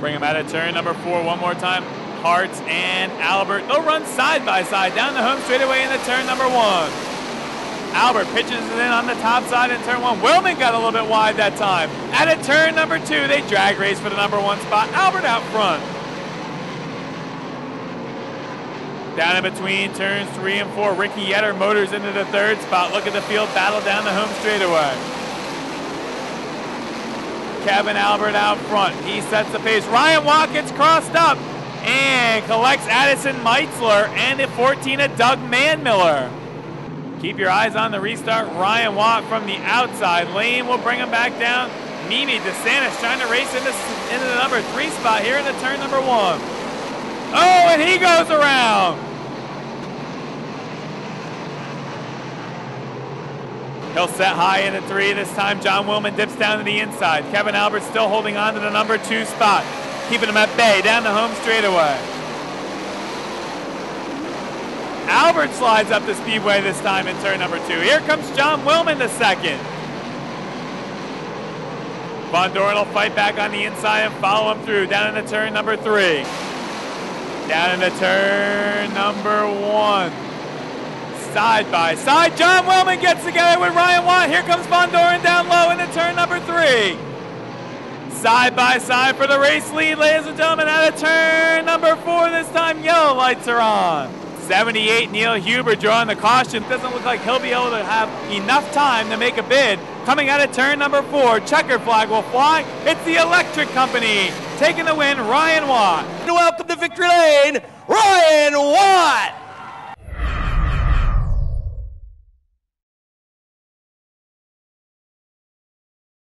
Bring him out of turn number four one more time. Hartz and Albert. They'll run side by side down the home straightaway into turn number one. Albert pitches it in on the top side in turn one. Willman got a little bit wide that time. At a turn number two, they drag race for the number one spot. Albert out front. Down in between turns three and four, Ricky Yetter motors into the third spot. Look at the field battle down the home straightaway. Kevin Albert out front. He sets the pace. Ryan Watkins crossed up and collects Addison Meitzler and the 14 of Doug Manmiller. Keep your eyes on the restart. Ryan Watt from the outside. Lane will bring him back down. Meme DeSantis trying to race into, into the number three spot here in the turn number one. Oh, and he goes around. He'll set high in the three. This time, John Willman dips down to the inside. Kevin Albert still holding on to the number two spot, keeping him at bay down the home straightaway. Albert slides up the speedway this time in turn number two. Here comes John Willman the second. Von Dohren will fight back on the inside and follow him through down into turn number three. Down into turn number one. Side by side, John Willman gets together with Ryan Watt. Here comes Von Dohren down low into turn number three. Side by side for the race lead, ladies and gentlemen, out of turn number four. This time, yellow lights are on. 78, Neil Huber drawing the caution. Doesn't look like he'll be able to have enough time to make a bid. Coming out of turn number four, checker flag will fly. It's the Electric Company taking the win, Ryan Watt. Welcome to Victory Lane, Ryan Watt.